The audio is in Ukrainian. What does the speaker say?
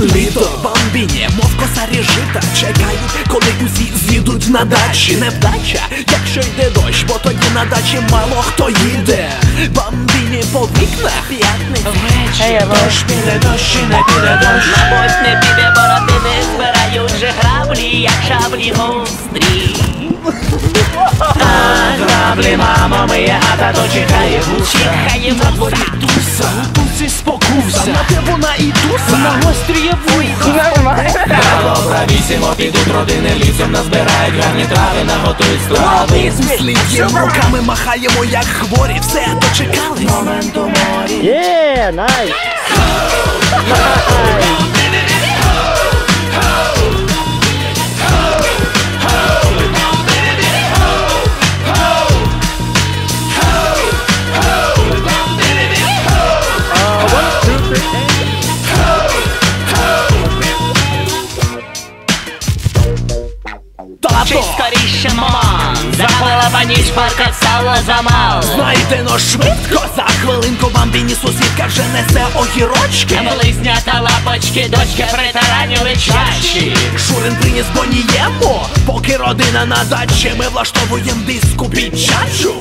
Літо бомбіні, мов косарі жита Чекають, коли усі з'їдуть на дачі. Невдача, якщо йде дощ, бо тоді на дачі мало хто їде. Бомбіні по вікнах п'ятниця Ей, ну. Дощ піде дощ не піде дощ. Мабуть, не піде бородини, збирають же граблі, як шаблі гострі. Граблі, мамо, моє, а тато чекає вуса Чекає На вона і туса На гостріє вуйка. Нормально. Добра вісімо, підуть родини лісом Назбирають гарні трави, наготують страви слідчим руками махаємо, як хворі. Все, дочекались. Моменту морі Є, найс. Тато, скоріше, мама, захвала ніч парка стала замал. Знайте но швидко За хвилинку бамбіні сусідка вже несе огірочки. Близнята лапочки, дочки притаранюють чаші. Шурин приніс боніємо Поки родина на дачі. Ми влаштовуємо диску під чачу